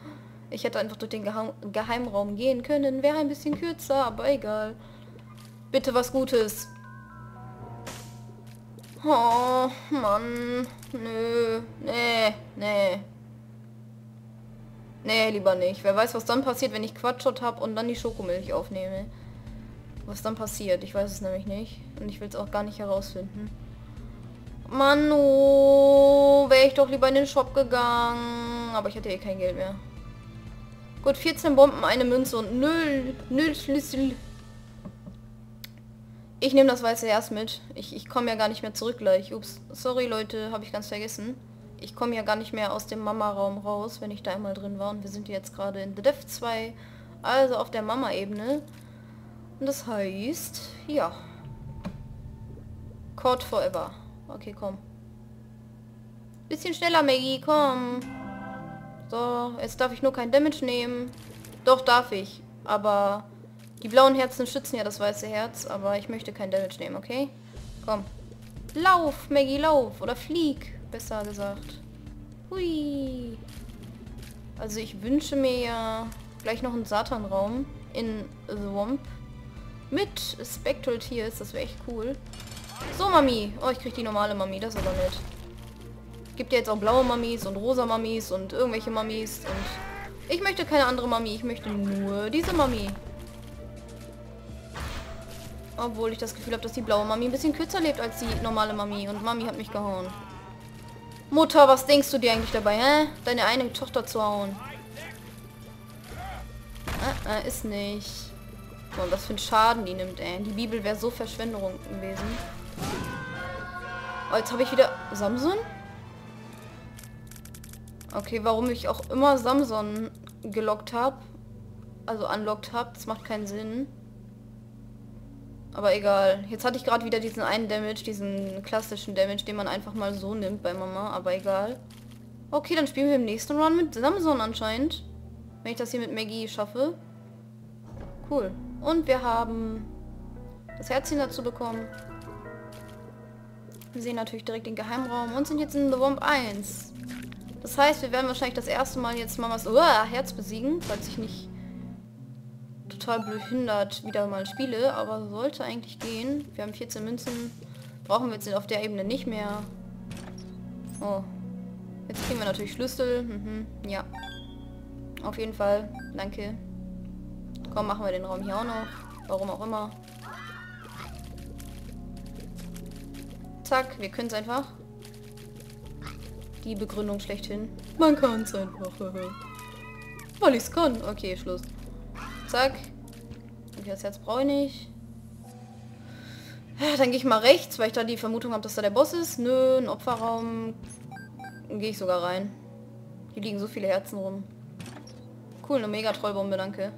Ich hätte einfach durch den Geheim Geheimraum gehen können. Wäre ein bisschen kürzer, aber egal. Bitte was Gutes. Oh, Mann. Nö. Nee, nee. Nee, lieber nicht. Wer weiß, was dann passiert, wenn ich Quatschot habe und dann die Schokomilch aufnehme. Was dann passiert. Ich weiß es nämlich nicht. Und ich will es auch gar nicht herausfinden. Manu, oh, wäre ich doch lieber in den Shop gegangen. Aber ich hatte eh kein Geld mehr. Gut, 14 Bomben, eine Münze und null, null Schlüssel. Ich nehme das weiße Herz mit. Ich, ich komme ja gar nicht mehr zurück gleich. Ups, sorry Leute, habe ich ganz vergessen. Ich komme ja gar nicht mehr aus dem Mama-Raum raus, wenn ich da einmal drin war. Und wir sind jetzt gerade in The Dev 2, also auf der Mama-Ebene. Und das heißt, ja. Code Forever. Okay, komm. Bisschen schneller, Maggie, komm. So, jetzt darf ich nur kein Damage nehmen. Doch, darf ich. Aber die blauen Herzen schützen ja das weiße Herz, aber ich möchte kein Damage nehmen, okay? Komm. Lauf, Maggie, lauf. Oder flieg, besser gesagt. Hui. Also ich wünsche mir ja gleich noch einen Satan-Raum in The Womp. Mit Spectral Tears, das wäre echt cool. So, Mami. Oh, ich krieg die normale Mami, das ist aber nett. Gibt ja jetzt auch blaue Mamis und rosa Mamis und irgendwelche Mamis und... Ich möchte keine andere Mami, ich möchte nur diese Mami. Obwohl ich das Gefühl habe, dass die blaue Mami ein bisschen kürzer lebt als die normale Mami. Und Mami hat mich gehauen. Mutter, was denkst du dir eigentlich dabei, hä? Deine eine Tochter zu hauen. Äh, äh, ist nicht. So, was für einen Schaden die nimmt, ey. Die Bibel wäre so Verschwenderung gewesen. Oh, jetzt habe ich wieder... Samson? Okay, warum ich auch immer Samson gelockt habe. Also unlockt habe. Das macht keinen Sinn. Aber egal. Jetzt hatte ich gerade wieder diesen einen Damage, diesen klassischen Damage, den man einfach mal so nimmt bei Mama. Aber egal. Okay, dann spielen wir im nächsten Run mit Samson anscheinend. Wenn ich das hier mit Maggie schaffe. Cool. Und wir haben das Herzchen dazu bekommen. Wir sehen natürlich direkt den Geheimraum und sind jetzt in The Womb 1. Das heißt, wir werden wahrscheinlich das erste Mal jetzt Mamas uh, Herz besiegen, falls ich nicht total behindert wieder mal spiele, aber sollte eigentlich gehen. Wir haben 14 Münzen. Brauchen wir jetzt auf der Ebene nicht mehr. Oh. Jetzt kriegen wir natürlich Schlüssel. Mhm. Ja. Auf jeden Fall. Danke. Komm, machen wir den Raum hier auch noch. Warum auch immer. Zack, wir können es einfach. Die Begründung schlechthin. Man kann es einfach. Weil ich es kann. Okay, Schluss. Zack. Das Herz brauche ich. Dann gehe ich mal rechts, weil ich da die Vermutung habe, dass da der Boss ist. Nö, ein Opferraum. Gehe ich sogar rein. Hier liegen so viele Herzen rum. Cool, eine mega Trollbombe, danke.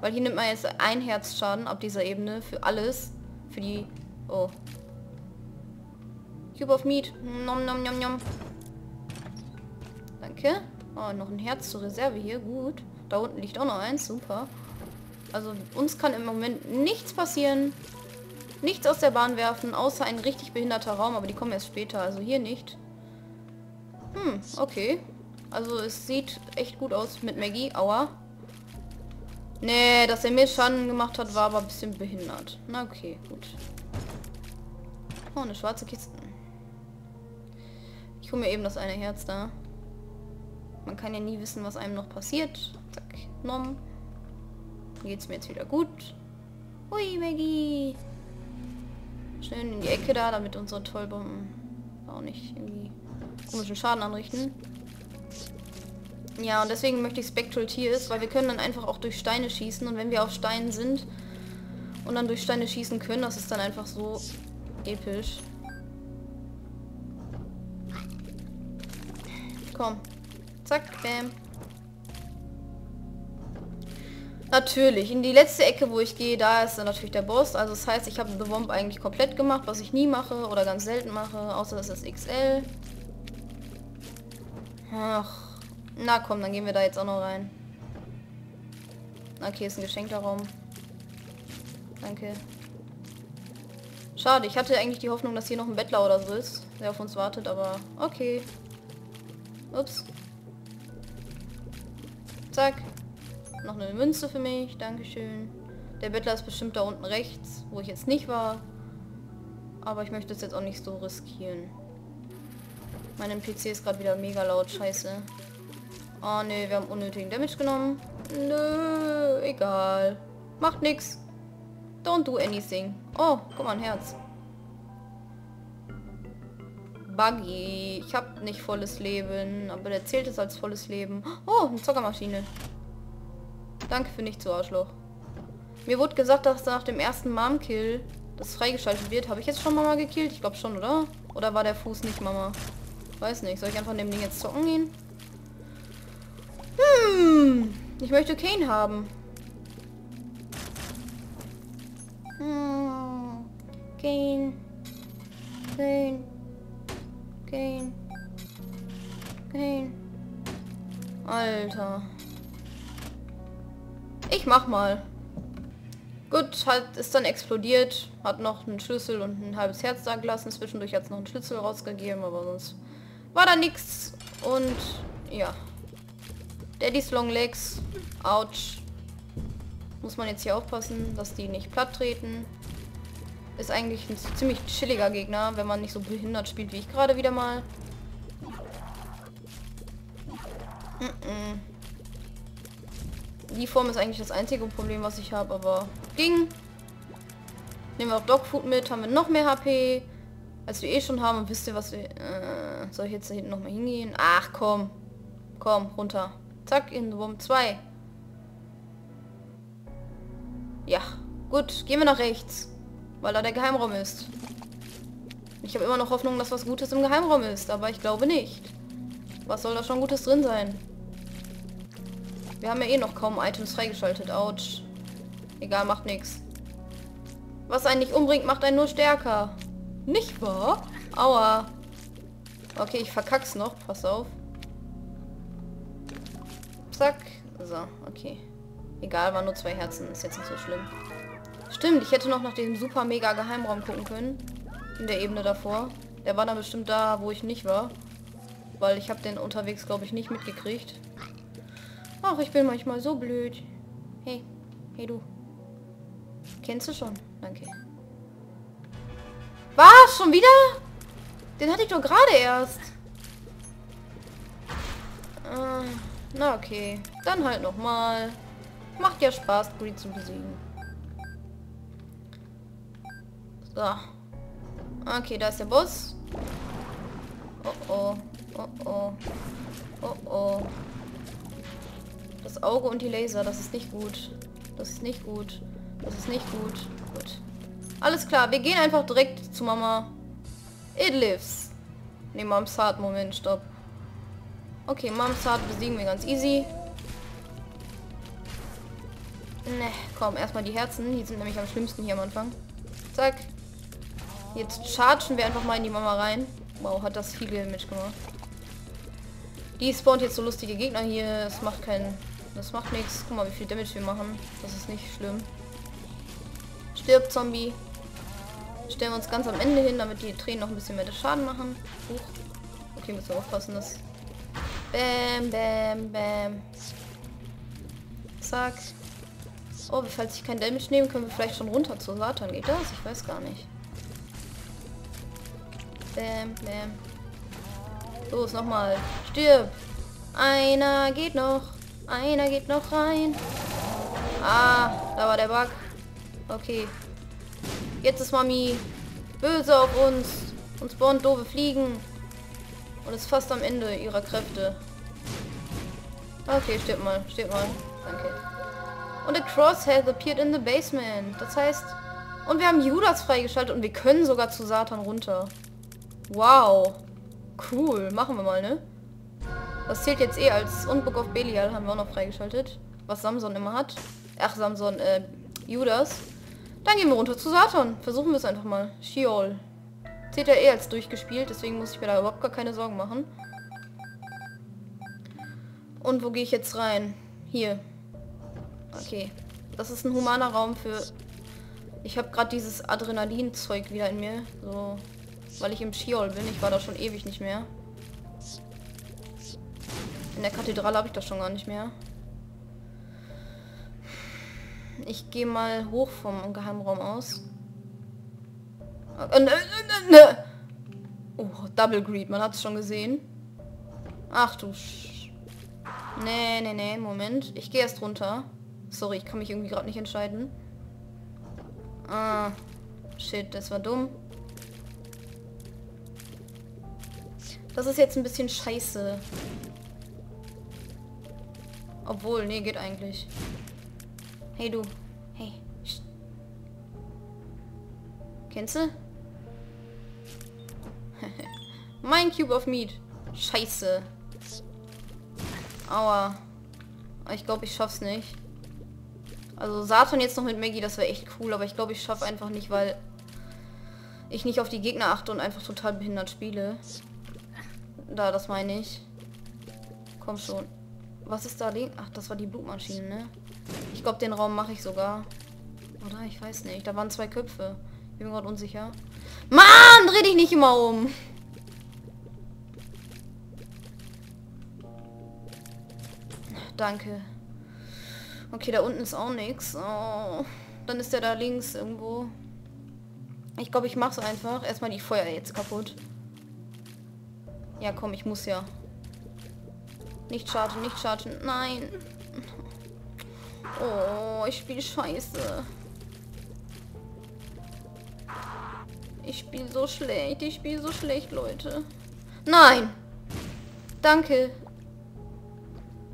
Weil hier nimmt man jetzt ein Herzschaden ab dieser Ebene für alles. Für die... Oh. Cube of Meat. Nom nom nom nom. Danke. Oh, noch ein Herz zur Reserve hier. Gut. Da unten liegt auch noch eins. Super. Also uns kann im Moment nichts passieren. Nichts aus der Bahn werfen, außer ein richtig behinderter Raum, aber die kommen erst später, also hier nicht. Hm, okay. Also es sieht echt gut aus mit Maggie. Aua. Nee, dass er mir Schaden gemacht hat, war aber ein bisschen behindert. Na okay, gut. Oh, eine schwarze Kiste. Ich hole mir eben das eine Herz da. Man kann ja nie wissen, was einem noch passiert. Zack, nom. Geht's mir jetzt wieder gut. Hui, Maggie. Schnell in die Ecke da, damit unsere Tollbomben auch nicht irgendwie komischen Schaden anrichten. Ja, und deswegen möchte ich Spectral Tears, weil wir können dann einfach auch durch Steine schießen und wenn wir auf Steinen sind und dann durch Steine schießen können, das ist dann einfach so episch. Komm. Zack, bam. Natürlich, in die letzte Ecke, wo ich gehe, da ist dann natürlich der Boss. Also das heißt, ich habe The Womp eigentlich komplett gemacht, was ich nie mache oder ganz selten mache, außer das ist XL. Ach, na komm, dann gehen wir da jetzt auch noch rein. Okay, ist ein geschenkter Raum. Danke. Schade, ich hatte eigentlich die Hoffnung, dass hier noch ein Bettler oder so ist, der auf uns wartet, aber okay. Ups. Zack. Noch eine Münze für mich. Dankeschön. Der Bettler ist bestimmt da unten rechts, wo ich jetzt nicht war. Aber ich möchte es jetzt auch nicht so riskieren. Mein PC ist gerade wieder mega laut. Scheiße. Oh ne, wir haben unnötigen Damage genommen. Nö, egal. Macht nix. Don't do anything. Oh, guck mal, ein Herz. Buggy. Ich habe nicht volles Leben, aber der zählt es als volles Leben. Oh, eine Zockermaschine. Danke für nicht zu Arschloch. Mir wurde gesagt, dass nach dem ersten Mom-Kill das freigeschaltet wird. Habe ich jetzt schon Mama gekillt? Ich glaube schon, oder? Oder war der Fuß nicht Mama? Weiß nicht. Soll ich einfach in dem Ding jetzt zocken gehen? Hm. Ich möchte Kane haben. Hm. Kane. Kane. Kane. Kane. Alter. Ich mach mal. Gut, hat ist dann explodiert, hat noch einen Schlüssel und ein halbes Herz da gelassen. Zwischendurch hat es noch einen Schlüssel rausgegeben, aber sonst war da nichts. Und ja. Daddy's Long Legs. Ouch. Muss man jetzt hier aufpassen, dass die nicht platt treten. Ist eigentlich ein ziemlich chilliger Gegner, wenn man nicht so behindert spielt wie ich gerade wieder mal. Mm -mm. Die Form ist eigentlich das einzige Problem, was ich habe, aber ging. Nehmen wir auch Dogfood mit, haben wir noch mehr HP, als wir eh schon haben. Und wisst ihr, was wir... Äh, soll ich jetzt da hinten noch mal hingehen? Ach, komm. Komm, runter. Zack, in Wurm 2. Ja, gut. Gehen wir nach rechts. Weil da der Geheimraum ist. Ich habe immer noch Hoffnung, dass was Gutes im Geheimraum ist, aber ich glaube nicht. Was soll da schon Gutes drin sein? Wir haben ja eh noch kaum Items freigeschaltet. Autsch. Egal, macht nichts. Was einen nicht umbringt, macht einen nur stärker. Nicht wahr? Aua. Okay, ich verkack's noch. Pass auf. Zack. So, okay. Egal, waren nur zwei Herzen. Ist jetzt nicht so schlimm. Stimmt, ich hätte noch nach dem super mega Geheimraum gucken können. In der Ebene davor. Der war dann bestimmt da, wo ich nicht war. Weil ich habe den unterwegs, glaube ich, nicht mitgekriegt. Ach, ich bin manchmal so blöd. Hey, hey du. Kennst du schon? Danke. Was? Schon wieder? Den hatte ich doch gerade erst. Äh, na okay. Dann halt noch mal. Macht ja Spaß, Greed zu besiegen. So. Okay, da ist der Boss. Oh oh. Oh oh. Oh oh. Das Auge und die Laser, das ist nicht gut. Das ist nicht gut. Das ist nicht gut. Gut. Alles klar, wir gehen einfach direkt zu Mama. It lives. Ne, Moms Hard. Moment, stopp. Okay, Moms Hard besiegen wir ganz easy. Ne, komm, erstmal die Herzen. Die sind nämlich am schlimmsten hier am Anfang. Zack. Jetzt chargen wir einfach mal in die Mama rein. Wow, hat das viel Damage gemacht. Die spawnt jetzt so lustige Gegner hier. Das macht keinen... Das macht nichts. Guck mal, wie viel Damage wir machen. Das ist nicht schlimm. Stirb, Zombie. Stellen wir uns ganz am Ende hin, damit die Tränen noch ein bisschen mehr Schaden machen. Huch. Okay, müssen wir aufpassen, dass... Bam, bam, bam. Zack. Oh, falls ich kein Damage nehmen, können wir vielleicht schon runter zu Satan. Geht das? Ich weiß gar nicht. Bam, bam. Los, nochmal. Stirb. Einer geht noch. Einer geht noch rein. Ah, da war der Bug. Okay. Jetzt ist Mami böse auf uns. Und spawnt doofe Fliegen. Und ist fast am Ende ihrer Kräfte. Okay, stirb mal. Stirb mal. Danke. Und der Cross has appeared in the basement. Das heißt... Und wir haben Judas freigeschaltet und wir können sogar zu Satan runter. Wow. Cool. Machen wir mal, ne? Das zählt jetzt eh als und Book of Belial haben wir auch noch freigeschaltet. Was Samson immer hat. Ach, Samson, äh, Judas. Dann gehen wir runter zu Satan. Versuchen wir es einfach mal. Sheol. Zählt ja eh als durchgespielt, deswegen muss ich mir da überhaupt gar keine Sorgen machen. Und wo gehe ich jetzt rein? Hier. Okay. Das ist ein humaner Raum für... Ich habe gerade dieses Adrenalin-Zeug wieder in mir. So, weil ich im Sheol bin. Ich war da schon ewig nicht mehr. In der Kathedrale habe ich das schon gar nicht mehr. Ich gehe mal hoch vom Geheimraum aus. Äh, ne, ne, ne. Oh, Double Greed, man hat es schon gesehen. Ach du Sch Nee, nee, nee, Moment. Ich gehe erst runter. Sorry, ich kann mich irgendwie gerade nicht entscheiden. Ah, shit, das war dumm. Das ist jetzt ein bisschen scheiße. Obwohl, nee, geht eigentlich. Hey du. Hey. Kennst du? mein Cube of Meat. Scheiße. Aua. Ich glaube, ich schaff's nicht. Also Saturn jetzt noch mit Maggie, das wäre echt cool, aber ich glaube, ich schaffe einfach nicht, weil ich nicht auf die Gegner achte und einfach total behindert spiele. Da, das meine ich. Komm schon. Was ist da links? Ach, das war die Blutmaschine, ne? Ich glaube, den Raum mache ich sogar. Oder? Ich weiß nicht. Da waren zwei Köpfe. Ich bin gerade unsicher. Mann, dreh dich nicht immer um. Danke. Okay, da unten ist auch nichts. Oh. Dann ist der da links irgendwo. Ich glaube, ich mache es einfach. Erstmal die Feuer jetzt kaputt. Ja, komm, ich muss ja. Nicht chargen, nicht chargen. Nein. Oh, ich spiele scheiße. Ich spiele so schlecht. Ich spiele so schlecht, Leute. Nein. Danke.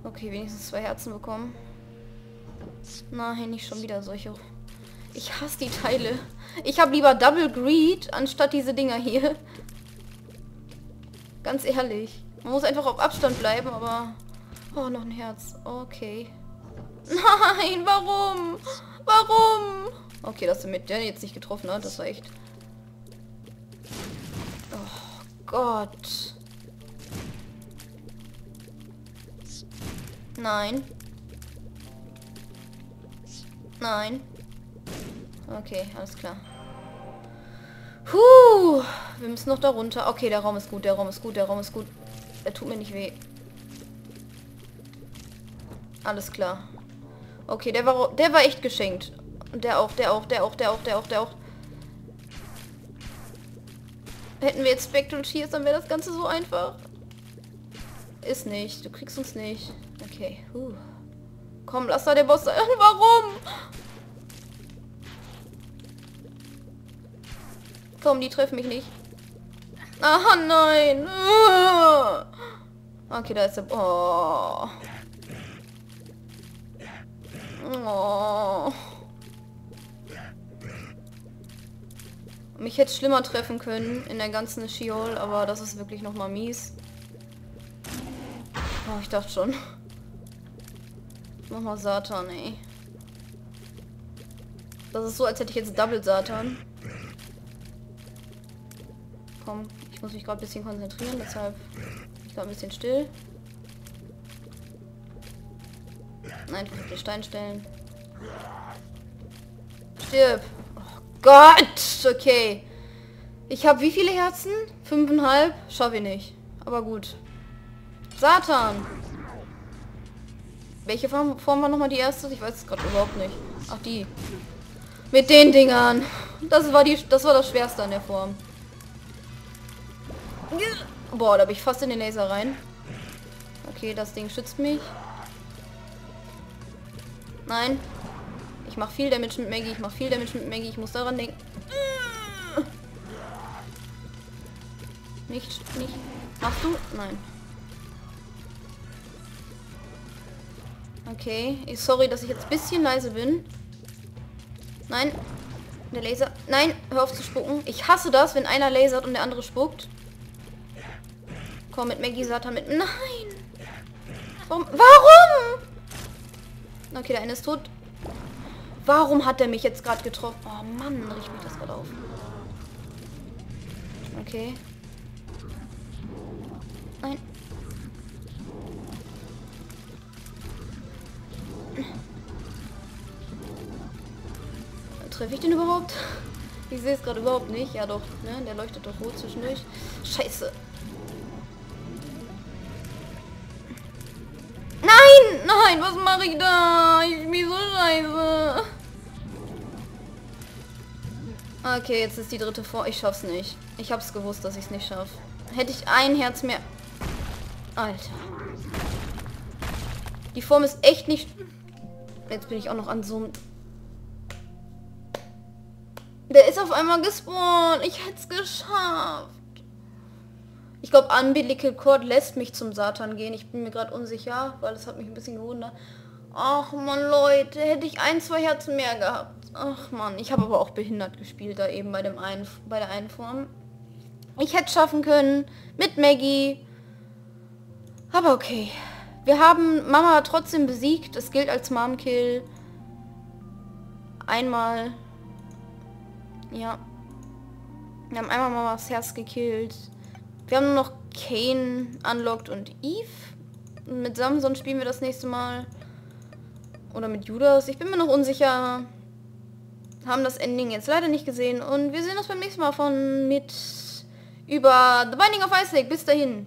Okay, wenigstens zwei Herzen bekommen. Nein, nicht schon wieder solche. Ich hasse die Teile. Ich habe lieber Double Greed anstatt diese Dinger hier. Ganz ehrlich. Man muss einfach auf Abstand bleiben, aber... Oh, noch ein Herz. Okay. Nein, warum? Warum? Okay, dass er mit der jetzt nicht getroffen hat, das war echt... Oh Gott. Nein. Nein. Okay, alles klar. Puh, wir müssen noch da runter. Okay, der Raum ist gut, der Raum ist gut, der Raum ist gut. Er tut mir nicht weh. Alles klar. Okay, der war der war echt geschenkt. Und der auch, der auch, der auch, der auch, der auch, der auch. Hätten wir jetzt Spectral Shears, dann wäre das Ganze so einfach. Ist nicht. Du kriegst uns nicht. Okay. Huh. Komm, lass da der Boss sein. Warum? Komm, die treffen mich nicht. Ah, nein. Okay, da ist der... Oh. Oh. Mich hätte schlimmer treffen können in der ganzen Sheol, aber das ist wirklich noch mal mies. Oh, ich dachte schon. Nochmal Satan, ey. Das ist so, als hätte ich jetzt Double Satan. Komm, ich muss mich gerade ein bisschen konzentrieren, deshalb ich gerade ein bisschen still. Nein, ich muss den Stein stellen. Stirb. Oh Gott, okay. Ich habe wie viele Herzen? Fünfeinhalb? Schaffe ich nicht. Aber gut. Satan. Welche Form, Form war nochmal die erste? Ich weiß es gerade überhaupt nicht. Ach, die. Mit den Dingern. Das war die, das war das Schwerste an der Form. Boah, da bin ich fast in den Laser rein. Okay, das Ding schützt mich. Nein. Ich mache viel Damage mit Maggie. Ich mache viel Damage mit Maggie. Ich muss daran denken. Nicht, nicht. Machst du? Nein. Okay. Sorry, dass ich jetzt ein bisschen leise bin. Nein. Der Laser. Nein, hör auf zu spucken. Ich hasse das, wenn einer lasert und der andere spuckt. Komm, mit Maggie Satan mit... Nein! Warum? Warum? Okay, der eine ist tot. Warum hat er mich jetzt gerade getroffen? Oh Mann, riecht mich das gerade auf. Okay. Nein. Treffe ich den überhaupt? Ich sehe es gerade überhaupt nicht. Ja doch, ne? Der leuchtet doch rot zwischendurch. Scheiße. Nein! Was mache ich da? Ich bin so scheiße. Okay, jetzt ist die dritte vor. Ich schaff's nicht. Ich hab's gewusst, dass ich es nicht schaffe. Hätte ich ein Herz mehr... Alter. Die Form ist echt nicht... Jetzt bin ich auch noch an so. Der ist auf einmal gespawnt. Ich hätte es geschafft. Ich glaube, Umbilical Cord lässt mich zum Satan gehen. Ich bin mir gerade unsicher, weil es hat mich ein bisschen gewundert. Ach man, Leute, hätte ich ein, zwei Herzen mehr gehabt. Ach man, ich habe aber auch behindert gespielt da eben bei dem einen, bei der einen Form. Ich hätte schaffen können mit Maggie. Aber okay. Wir haben Mama trotzdem besiegt. Es gilt als Mom-Kill. Einmal. Ja. Wir haben einmal Mamas Herz gekillt. Wir haben nur noch Kane unlocked und Eve. Mit Samson spielen wir das nächste Mal. Oder mit Judas. Ich bin mir noch unsicher. Haben das Ending jetzt leider nicht gesehen. Und wir sehen uns beim nächsten Mal von mit über The Binding of Isaac. Bis dahin.